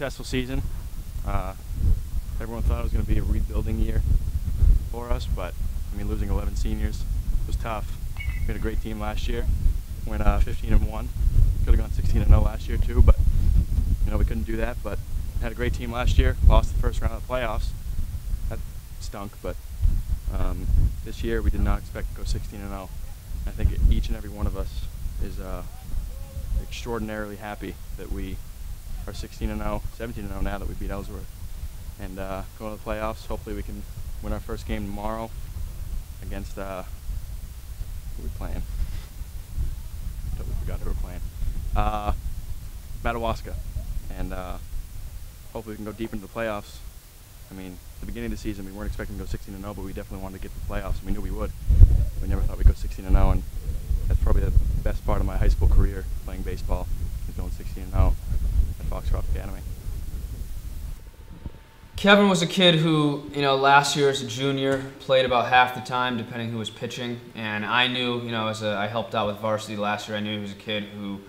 successful season. Uh, everyone thought it was going to be a rebuilding year for us, but I mean, losing 11 seniors was tough. We had a great team last year, went uh, 15 and one. Could have gone 16 and 0 last year too, but you know we couldn't do that. But had a great team last year. Lost the first round of the playoffs. That stunk, but um, this year we did not expect to go 16 and 0. I think each and every one of us is. Uh, extraordinarily happy that we are 16 and 0, 17 and 0 now that we beat Ellsworth, and uh, going to the playoffs. Hopefully, we can win our first game tomorrow against uh, who are we playing? Totally forgot who we're playing. Uh, Madawaska, and uh, hopefully we can go deep into the playoffs. I mean, the beginning of the season, we weren't expecting to go 16 and 0, but we definitely wanted to get to the playoffs. And we knew we would. We never thought we'd go 16 and 0, and that's probably the best part of my high school career playing baseball is going 16 and 0 at Foxcroft Academy. Kevin was a kid who, you know, last year as a junior played about half the time, depending who was pitching. And I knew, you know, as a, I helped out with varsity last year, I knew he was a kid who,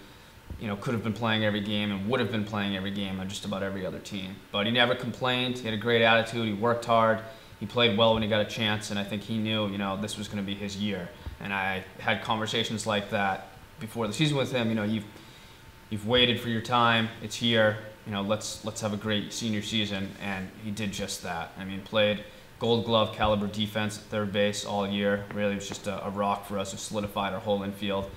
you know, could have been playing every game and would have been playing every game on just about every other team. But he never complained. He had a great attitude. He worked hard. He played well when he got a chance, and I think he knew, you know, this was going to be his year. And I had conversations like that before the season with him. You know, you've you've waited for your time. It's here. You know, let's let's have a great senior season, and he did just that. I mean, played Gold Glove caliber defense at third base all year. Really, was just a, a rock for us. Who solidified our whole infield,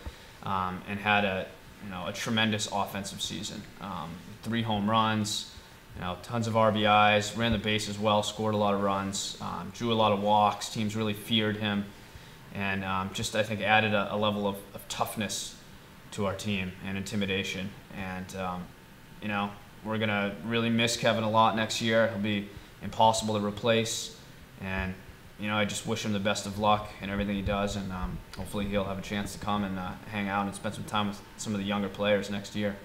um, and had a you know a tremendous offensive season. Um, three home runs. You know, tons of RBIs, ran the base as well, scored a lot of runs, um, drew a lot of walks. Teams really feared him and um, just I think added a, a level of, of, toughness to our team and intimidation. And um, you know, we're gonna really miss Kevin a lot next year. He'll be impossible to replace, and you know, I just wish him the best of luck in everything he does, and um, hopefully he'll have a chance to come and uh, hang out and spend some time with some of the younger players next year.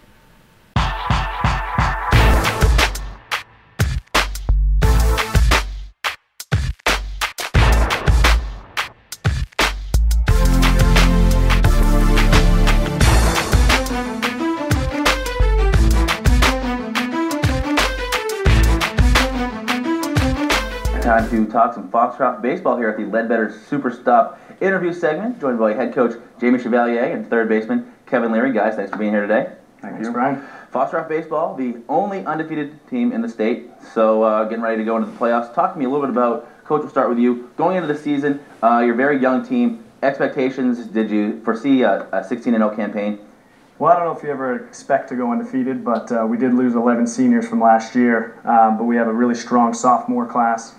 To talk some Foxcroft baseball here at the Leadbetter Super Stop interview segment, joined by head coach Jamie Chevalier and third baseman Kevin Leary. Guys, thanks for being here today. Thank Thanks, you, Brian. Foxcroft baseball, the only undefeated team in the state, so uh, getting ready to go into the playoffs. Talk to me a little bit about, Coach, we'll start with you. Going into the season, uh, you're very young team. Expectations, did you foresee a, a 16 0 campaign? Well, I don't know if you ever expect to go undefeated, but uh, we did lose 11 seniors from last year. Um, but we have a really strong sophomore class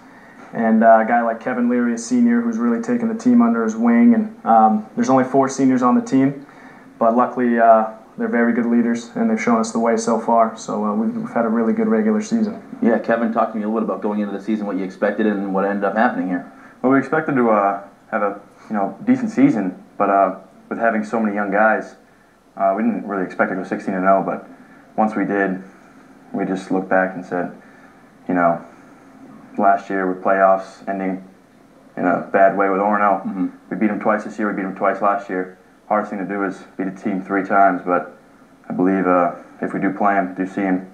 and uh, a guy like Kevin Leary, a senior, who's really taken the team under his wing. And um, there's only four seniors on the team, but luckily uh, they're very good leaders, and they've shown us the way so far. So uh, we've, we've, had a really good regular season. Yeah, Kevin, talk to me a little bit about going into the season, what you expected, and what ended up happening here. Well, we expected to uh, have a you know decent season, but uh, with having so many young guys, uh, we didn't really expect to go 16 and 0. But once we did, we just looked back and said, you know, last year with playoffs ending in a bad way with Orono. Mm-hmm. We beat them twice this year. We beat them twice last year. Hardest thing to do is beat a team three times, but I believe uh, if we do play them, do see them,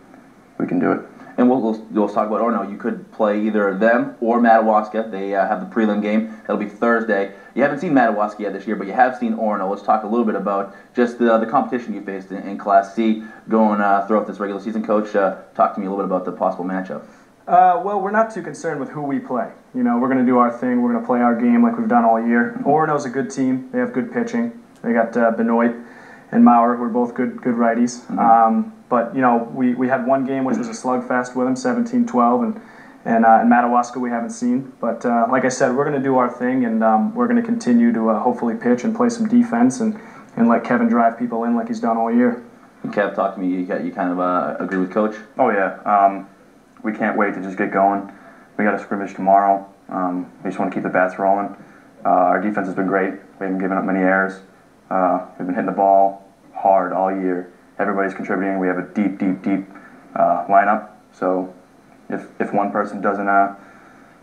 we can do it. And we'll, we'll, we'll talk about Orono. You could play either them or Madawaska. They uh, have the prelim game. That'll be Thursday. You haven't seen Madawaska yet this year, but you have seen Orono. Let's talk a little bit about just the, the competition you faced in, in Class C going uh, throughout this regular season. Coach, uh, talk to me a little bit about the possible matchup. Uh, well, we're not too concerned with who we play. You know, we're going to do our thing. We're going to play our game like we've done all year. Orono's a good team. They have good pitching. They got uh, Benoit and Maurer, who are both good good righties. Mm-hmm. Um, but, you know, we, we had one game which was a slugfest with them, 17-12, and and uh, in Madawaska we haven't seen. But uh, like I said, we're going to do our thing, and um, we're going to continue to uh, hopefully pitch and play some defense and, and let Kevin drive people in like he's done all year. Kev, talk to me. You, you kind of uh, agree with Coach? Oh, yeah. Um, we can't wait to just get going. We got a scrimmage tomorrow. Um, we just want to keep the bats rolling. Uh, our defense has been great. We haven't given up many errors. Uh, we've been hitting the ball hard all year. Everybody's contributing. We have a deep, deep, deep uh, lineup. So if, if one person doesn't uh,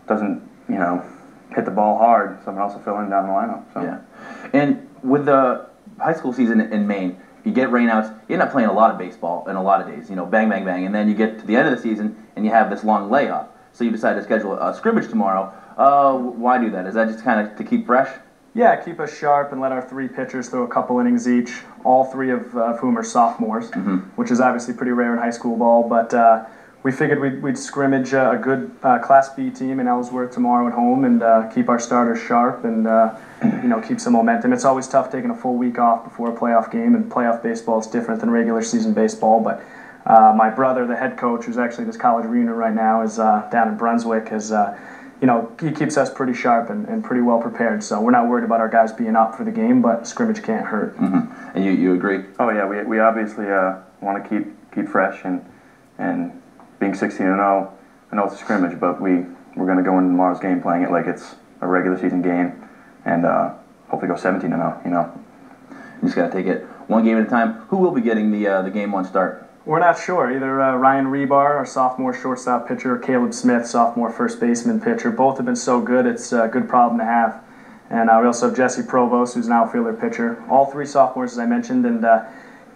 doesn't you know hit the ball hard, someone else will fill in down the lineup. So. Yeah. And with the high school season in Maine, you get rainouts. You end up playing a lot of baseball in a lot of days. You know, bang, bang, bang, and then you get to the end of the season and you have this long layoff. So you decide to schedule a scrimmage tomorrow. Uh, why do that? Is that just kind of to keep fresh? Yeah, keep us sharp and let our three pitchers throw a couple innings each. All three of, uh, whom are sophomores, which is obviously pretty rare in high school ball. But uh, we figured we'd, we'd scrimmage uh, a good uh, Class B team in Ellsworth tomorrow at home and uh, keep our starters sharp and uh, you know keep some momentum. It's always tough taking a full week off before a playoff game, and playoff baseball is different than regular season baseball. But uh, my brother, the head coach, who's actually this college reunion right now, is uh, down in Brunswick. Is uh, you know he keeps us pretty sharp and, and pretty well prepared. So we're not worried about our guys being up for the game, but scrimmage can't hurt. And you, you agree? Oh yeah, we, we obviously uh, want to keep keep fresh and and being 16 and 0. I know it's a scrimmage, but we we're going to go into tomorrow's game playing it like it's a regular season game, and uh, hopefully go 17 and 0. You know. You just got to take it one game at a time. Who will be getting the uh, the game one start? We're not sure. Either uh, Ryan Rebar, our sophomore shortstop pitcher, or Caleb Smith, sophomore first baseman pitcher. Both have been so good, it's a good problem to have. And uh, we also have Jesse Provost, who's an outfielder pitcher. All three sophomores, as I mentioned. And, uh,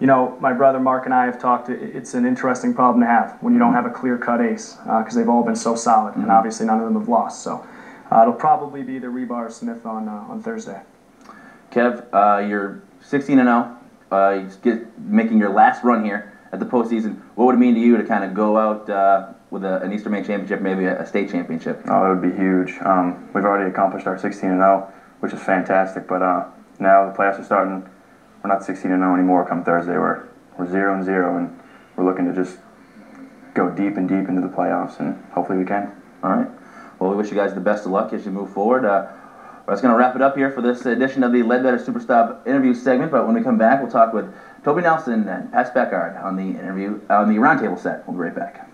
you know, my brother Mark and I have talked. It's an interesting problem to have when you don't have a clear cut ace, because they've all been so solid. And obviously, none of them have lost. So uh, it'll probably be the Rebar Smith on, uh, on Thursday. Kev, uh, you're 16 and 0. Uh, you just get making your last run here at the postseason. What would it mean to you to kind of go out uh, with a, an Eastern Maine championship, maybe a, a state championship? Oh, that would be huge. Um, we've already accomplished our 16 and 0, which is fantastic. But uh, now the playoffs are starting. We're not 16 and 0 anymore. Come Thursday, we're we're zero and zero, and we're looking to just go deep and deep into the playoffs, and hopefully we can. All right. Well, we wish you guys the best of luck as you move forward. Uh, that's going to wrap it up here for this edition of the Ledbetter Superstop interview segment. But when we come back, we'll talk with Toby Nelson and Pat Speckard on the interview on the roundtable set. We'll be right back.